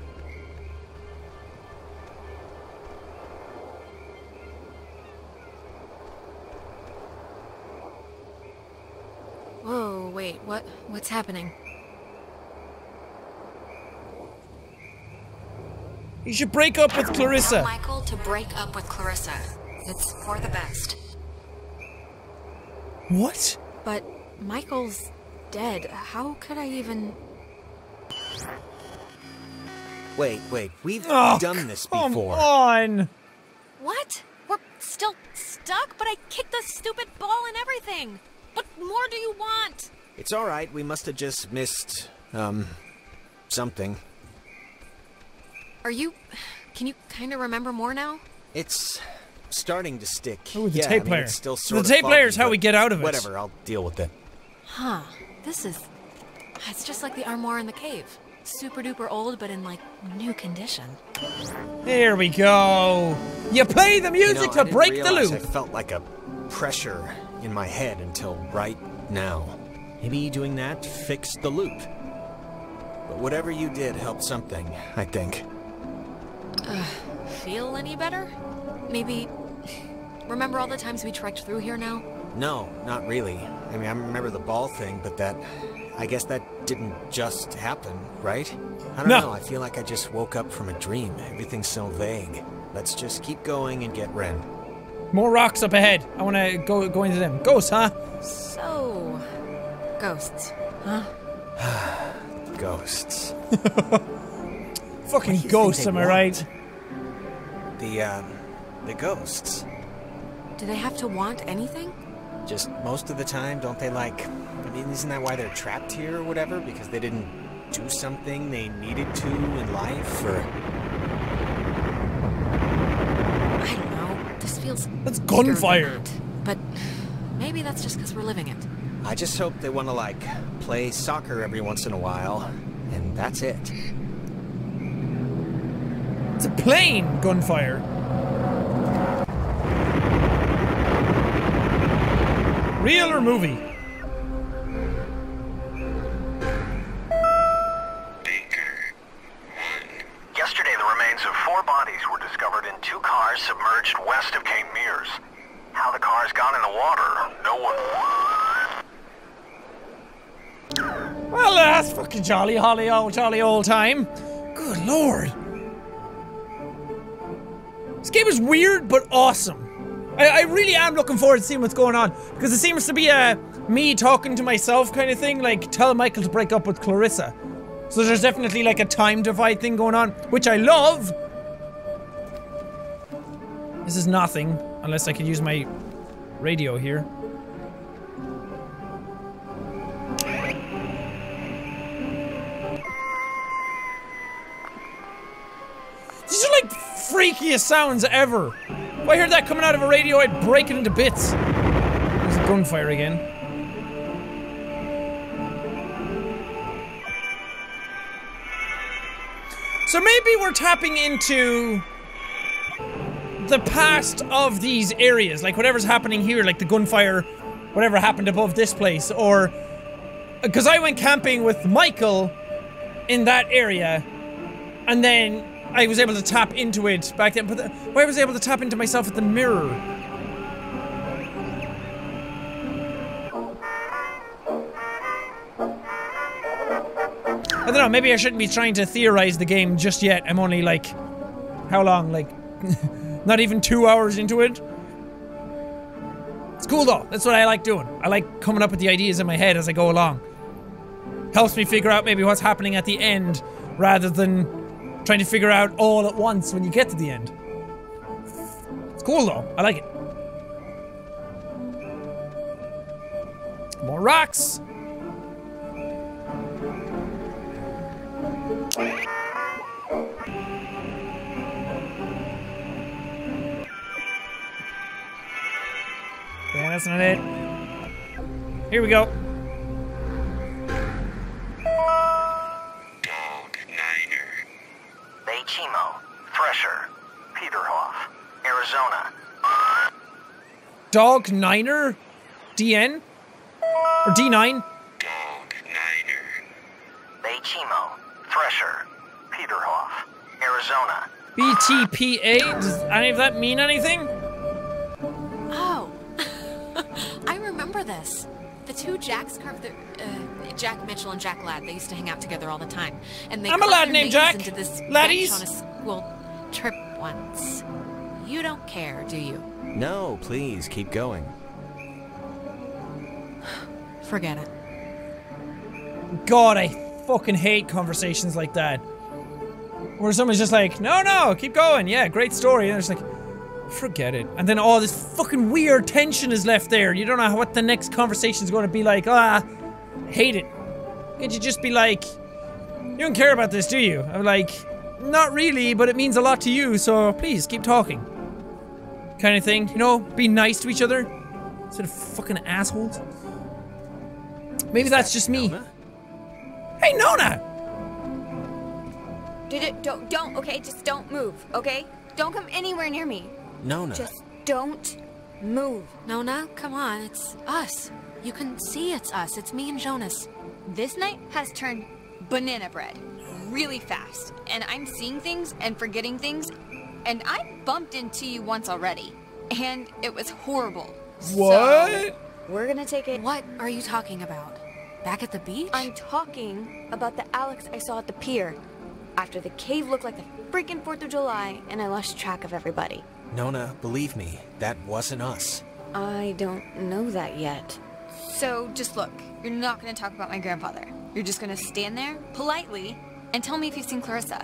Wait, what? What's happening? You should break up with Tell Clarissa. Michael to break up with Clarissa. It's for the best. What? But Michael's dead. How could I even... Wait, wait, we've Oh, done this come before. on. What? We're still stuck, but I kicked the stupid ball and everything. What more do you want? It's alright, we must have just missed, um, something. Are you... Can you kind of remember more now? It's starting to stick. Oh, the yeah, tape I mean, player. it's still The sort of tape player is how we get out of it. Whatever, I'll deal with it. Huh. This is... It's just like the armoire in the cave. Super duper old, but in, like, new condition. There we go. You play the music You music know, I to didn't break the realize loop. I felt like a pressure in my head until right now. Maybe doing that fixed the loop. But whatever you did helped something, I think. Feel any better? Maybe... Remember all the times we trekked through here now? No, not really. I mean, I remember the ball thing, but that. I guess that didn't just happen, right? I don't No. know. I feel like I just woke up from a dream. Everything's so vague. Let's just keep going and get Ren. More rocks up ahead. I want to go go into them. Ghosts, huh? So... Ghosts, huh? Ghosts. Fucking ghosts, am I right? The, um, the ghosts. Do they have to want anything? Just most of the time, don't they like. I mean, isn't that why they're trapped here or whatever? Because they didn't do something they needed to in life, or I don't know. This feels. That's bigger gunfire. that. But maybe that's just because we're living it. I just hope they want to like play soccer every once in a while, and that's it. It's a plane gunfire. Real or movie? Jolly, holly, old jolly old time. Good lord. This game is weird but awesome. I, I really am looking forward to seeing what's going on because it seems to be a me talking to myself kind of thing. Like tell Michael to break up with Clarissa. So there's definitely like a time divide thing going on, which I love. This is nothing unless I could use my radio here. Freakiest sounds ever. If I heard that coming out of a radio, I'd break it into bits. There's a gunfire again. So maybe we're tapping into the past of these areas, like whatever's happening here, like the gunfire, whatever happened above this place, or because I went camping with Michael in that area, and then I was able to tap into it back then. But the, why was I able to tap into myself at the mirror? I don't know. Maybe I shouldn't be trying to theorize the game just yet. I'm only like, how long? Like, not even two hours into it. It's cool though. That's what I like doing. I like coming up with the ideas in my head as I go along. Helps me figure out maybe what's happening at the end rather than trying to figure out all at once when you get to the end. It's cool though. I like it. More rocks. Yeah, that's not it. Here we go. Baychimo, Thresher, Peterhoff, Arizona. Dog Niner? DN? Or D9? Dog Niner. Baychimo, Thresher, Peterhoff, Arizona. BTPA? Does any of that mean anything? Oh, I remember this. The two Jacks carved their, uh, Jack Mitchell and Jack Ladd. They used to hang out together all the time, and they I'm a lad named names Jack. into this Laddies. bench on a school trip once. You don't care, do you? No, please keep going. Forget it. God, I fucking hate conversations like that. Where someone's just like, no, no, keep going. Yeah, great story. And it's like, forget it. And then all this fucking weird tension is left there. You don't know what the next conversation is going to be like. Ah, hate it. Can't you just be like, you don't care about this, do you? I'm like, not really, but it means a lot to you, so please keep talking. Kind of thing. You know, be nice to each other instead of fucking assholes. Maybe that's just me. Hey, Nona! Did it? Don't, don't, okay? Just don't move, okay? Don't come anywhere near me. Nona. Just don't move. Nona, come on, it's us. You can see it's us. It's me and Jonas. This night has turned banana bread really fast, and I'm seeing things and forgetting things, and I bumped into you once already, and it was horrible. What? So, we're gonna take it. What are you talking about? Back at the beach? I'm talking about the Alex I saw at the pier. After the cave looked like the freaking 4th of July, and I lost track of everybody. Nona, believe me, that wasn't us. I don't know that yet. So just look, you're not gonna talk about my grandfather. You're just gonna stand there, politely, and tell me if you've seen Clarissa.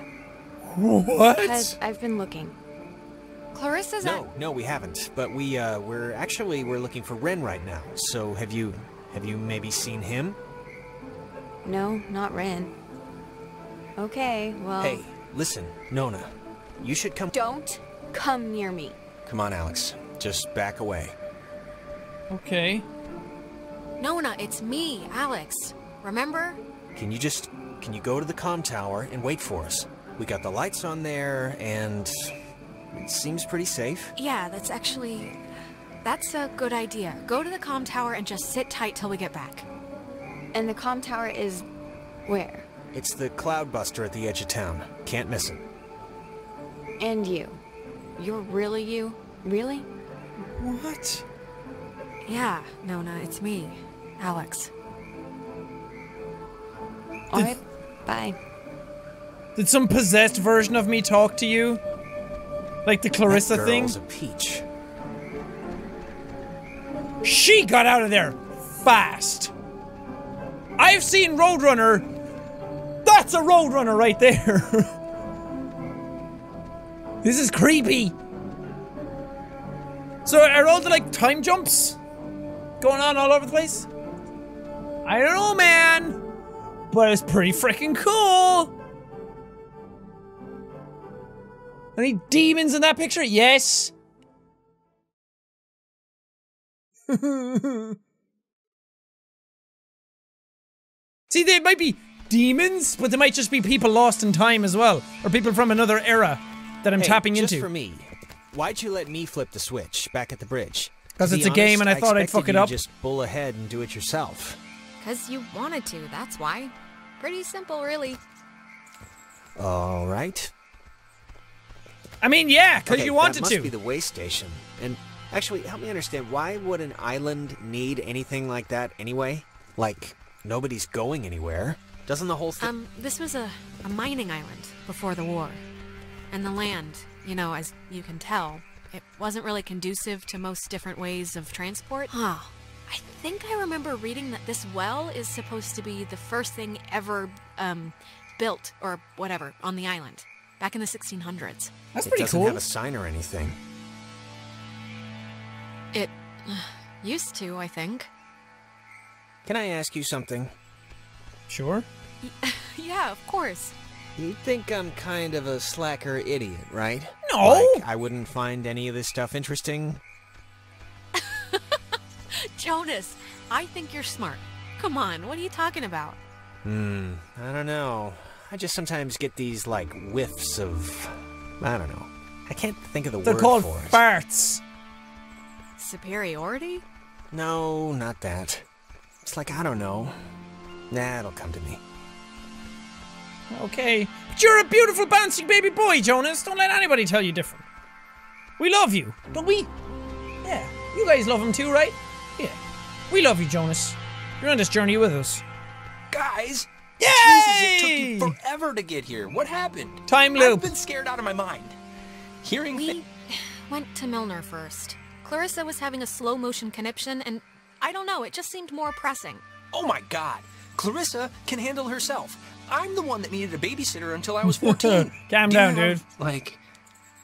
What? Because I've been looking. Clarissa's at. No, no, we haven't. But we, uh, we're actually we're looking for Ren right now. So have you, have you maybe seen him? No, not Ren. Okay, well. Hey, listen, Nona. You should come. Don't come near me. Come on, Alex. Just back away. Okay. Nona, it's me, Alex. Remember? Can you just. Can you go to the com tower and wait for us? We got the lights on there, and. It seems pretty safe. Yeah, that's actually. That's a good idea. Go to the com tower and just sit tight till we get back. And the com tower is where? It's the Cloudbuster at the edge of town. Can't miss it. And you. You're really you? Really? What? Yeah, Nona, it's me, Alex. Alright, bye. Did some possessed version of me talk to you? Like the Clarissa that thing? girl's a peach. She got out of there fast. I've seen Roadrunner. That's a Roadrunner right there. this is creepy. So are all the like time jumps going on all over the place? I don't know, man. But it's pretty freaking cool. Any demons in that picture? Yes. See, they might be demons, but they might just be people lost in time as well, or people from another era that I'm Hey, tapping just into. for me, why'd you let me flip the switch back at the bridge? Because it's be a game and I thought I'd expected fuck it up. Just bull ahead and do it yourself. Because you wanted to, that's why. Pretty simple, really. All right. I mean, yeah, because Okay, you wanted that must to. be the way station. And actually, help me understand why would an island need anything like that anyway? Like nobody's going anywhere. Doesn't the whole thing? Um, this was a, a mining island before the war. And the land, you know, as you can tell, it wasn't really conducive to most different ways of transport. Huh. I think I remember reading that this well is supposed to be the first thing ever, um, built or whatever on the island back in the 1600s. That's it pretty doesn't cool. have a sign or anything. It used to, I think. Can I ask you something? Sure. yeah, of course. You think I'm kind of a slacker idiot, right? No. Like, I wouldn't find any of this stuff interesting. Jonas, I think you're smart. Come on, what are you talking about? Hmm, I don't know. I just sometimes get these, like, whiffs of. I don't know. I can't think of the They're word called for it. farts. Superiority? No, not that. It's like, I don't know. Nah, it'll come to me. Okay. But you're a beautiful bouncing baby boy, Jonas. Don't let anybody tell you different. We love you, don't we? Yeah. You guys love him too, right? Yeah. We love you, Jonas. You're on this journey with us. Guys! Yay! Jesus, it took you forever to get here. What happened? Time loop. I've been scared out of my mind. Hearing We went to Milner first. Clarissa was having a slow motion conniption, and I don't know, it just seemed more pressing. Oh my god. Clarissa can handle herself. I'm the one that needed a babysitter until I was 14. Calm Do you down, have, dude. Like,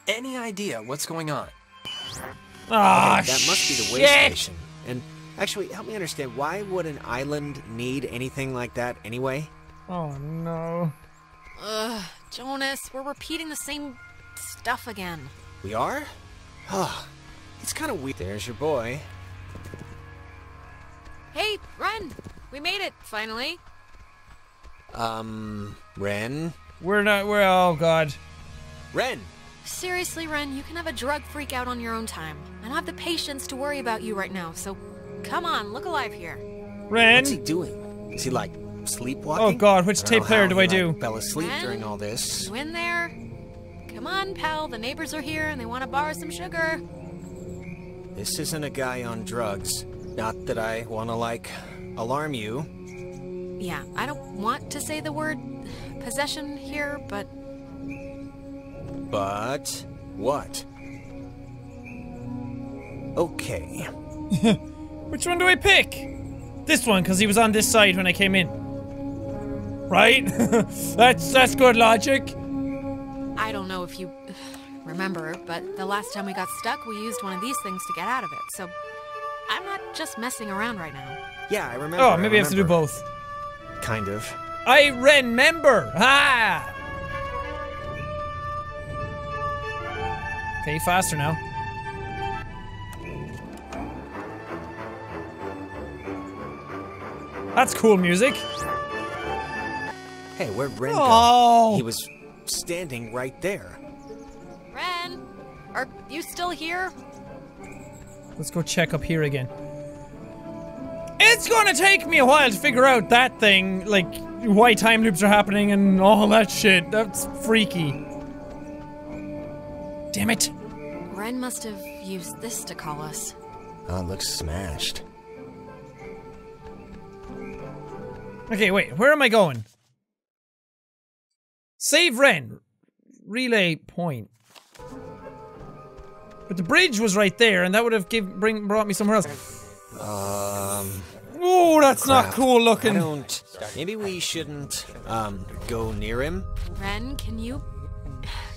any idea what's going on? Ah, Okay, that must be the way shit. station. And actually, help me understand why would an island need anything like that anyway? Oh no. Ugh, Jonas, we're repeating the same stuff again. We are? Oh, it's kind of weird. There's your boy. Hey, run! We made it, finally. Um, Ren? We're not. We're. Oh god. Ren! Seriously, Ren, you can have a drug freak out on your own time. I don't have the patience to worry about you right now, so come on, look alive here. Ren. What's he doing? Is he like sleepwalking? Oh, God, which tape player do I do? Like, fell asleep Ren? during all this. You in there? Come on, pal, the neighbors are here and they want to borrow some sugar. This isn't a guy on drugs. Not that I want to, like, alarm you. Yeah, I don't want to say the word possession here, but But what? Okay. Which one do I pick? This one, because he was on this side when I came in. Right? that's that's good logic. I don't know if you remember, but the last time we got stuck, we used one of these things to get out of it. So I'm not just messing around right now. Yeah, I remember. Oh, maybe I have to do both. Kind of. I remember. Ah. Okay, faster now. That's cool music. Hey, where'd Ren Oh. go? He was standing right there. Ren, are you still here? Let's go check up here again. It's gonna take me a while to figure out that thing, like why time loops are happening and all that shit. That's freaky. Damn it. Ren must have used this to call us. Oh, it looks smashed. Okay, wait, where am I going? Save Ren. Relay point. But the bridge was right there, and that would have give, bring brought me somewhere else. Um. Oh, that's not cool looking. I don't. Maybe we shouldn't um go near him. Ren, can you.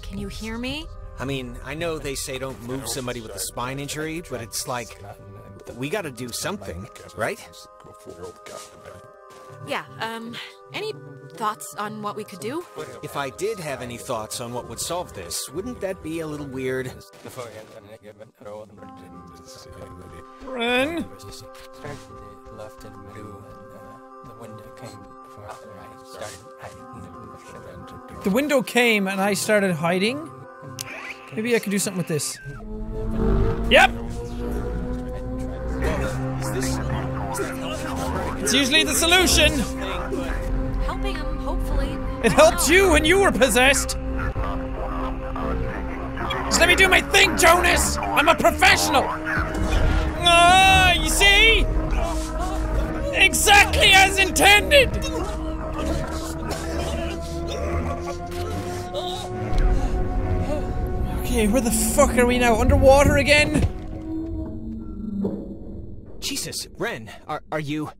Can you hear me? I mean, I know they say don't move somebody with a spine injury, but it's like we got to do something, right? Yeah, um, any thoughts on what we could do? If I did have any thoughts on what would solve this, wouldn't that be a little weird? Ren? Left and blue, and uh, the window came before I started hiding. The window came and I started hiding. Maybe I could do something with this. Yep! It's usually the solution. Helping him, hopefully. It helped you when you were possessed. Just let me do my thing, Jonas. I'm a professional. Ah, you see? Exactly as intended. Okay, where the fuck are we now? Underwater again? Jesus, Ren, are are you?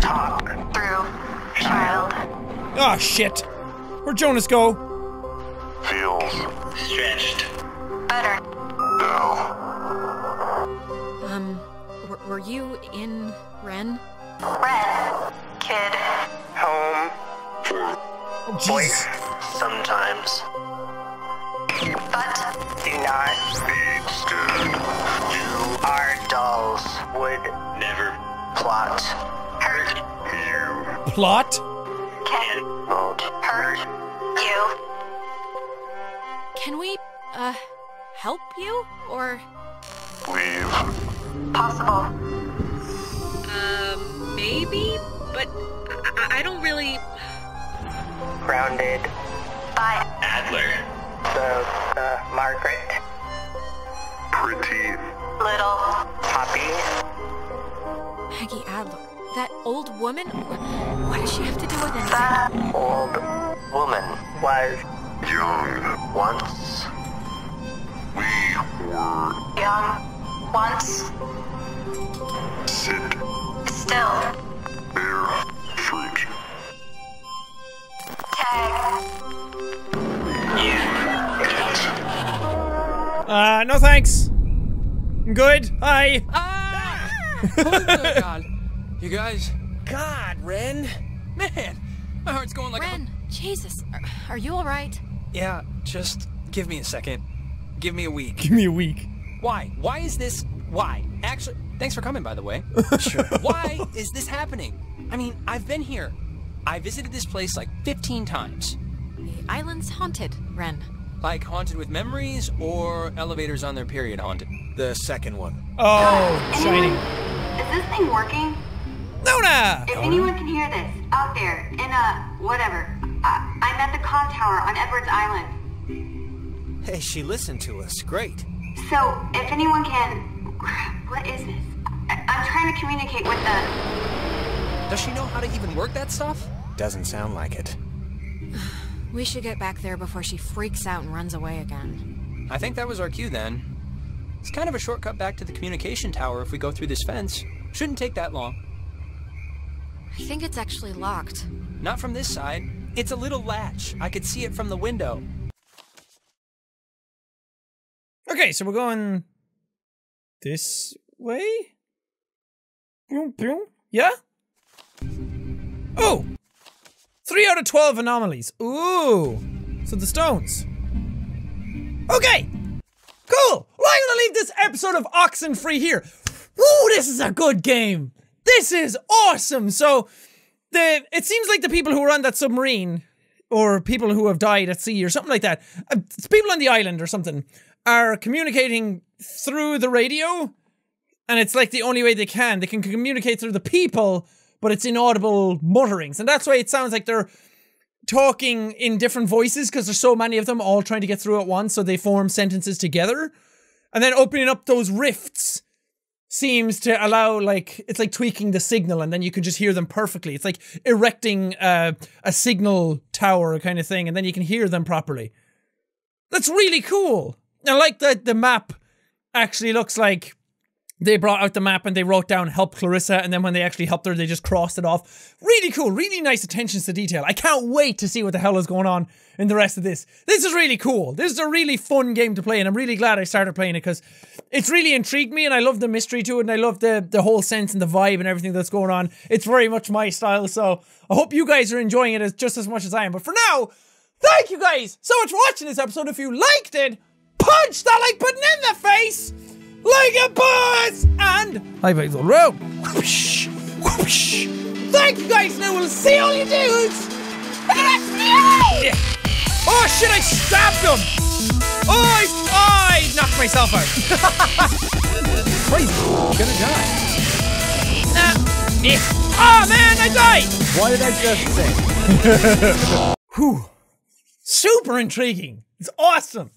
Talk through, child. Oh shit. Where'd Jonas go? Feels stretched. Better. No. Um, were, were you in Ren? Red. Kid. Home. Oh, Jesus. Sometimes. But. Do not be stood. You are dolls. Would never plot. Hurt. You Plot? Can. won't Hurt. You. Can we, uh, help you? Or. leave. Possible. Um, maybe, but I, I don't really. Grounded. By. Adler. The uh, Margaret. Pretty. Little. Poppy. Peggy Adler. That old woman? What does she have to do with anything? That. Old woman was young once. We were Young. Once. sit Still. bear fruit. Tag. Uh, no thanks. Good. Hi. Oh my god. You guys, God, Ren. man, my heart's going like. Ren, Jesus, are, are you alright? Yeah, just give me a second. Give me a week. Give me a week. Why? Why is this? Why? Actually, thanks for coming, by the way. Sure. Why is this happening? I mean, I've been here. I visited this place like 15 times. The island's haunted, Ren. Like haunted with memories or elevators on their period haunted? The second one. Oh, shining. Is this thing working? Nona! If anyone can hear this, out there, in a whatever, I, I'm at the com tower on Edwards Island. Hey, she listened to us. Great. So, if anyone can. What is this? I, I'm trying to communicate with the. Does she know how to even work that stuff? Doesn't sound like it. We should get back there before she freaks out and runs away again. I think that was our cue then. It's kind of a shortcut back to the communication tower if we go through this fence. Shouldn't take that long. I think it's actually locked. Not from this side. It's a little latch. I could see it from the window. Okay, so we're going this way. Boom, boom. Yeah. Oh! Three out of 12 anomalies. Ooh. So the stones. Okay. Cool. I'm gonna leave this episode of Oxenfree here. Ooh, this is a good game. This is awesome. So, the it seems like the people who were on that submarine, or people who have died at sea, or something like that, uh, it's people on the island or something, are communicating through the radio, and it's like the only way they can. They can communicate through the people, but it's inaudible mutterings, and that's why it sounds like they're talking in different voices because there's so many of them all trying to get through at once, so they form sentences together, and then opening up those rifts seems to allow like it's like tweaking the signal and then you can just hear them perfectly. It's like erecting uh, a signal tower kind of thing and then you can hear them properly. That's really cool! I like that the map actually looks like they brought out the map and they wrote down help Clarissa and then when they actually helped her they just crossed it off. Really cool, really nice attention to detail. I can't wait to see what the hell is going on in the rest of this. This is really cool. This is a really fun game to play and I'm really glad I started playing it because it's really intrigued me and I love the mystery to it and I love the the whole sense and the vibe and everything that's going on. It's very much my style so I hope you guys are enjoying it as just as much as I am. But for now, thank you guys so much for watching this episode. If you liked it, punch that like button in the face like a boss! And high fives all. Whoosh, whoosh. Thank you guys, and I will see all you dudes! Oh shit, I stabbed him! Oh, I, oh, I knocked myself out. Crazy. You're gonna die. Nah. Yeah. Oh man, I died! What did I just say? Whew. Super intriguing. It's awesome.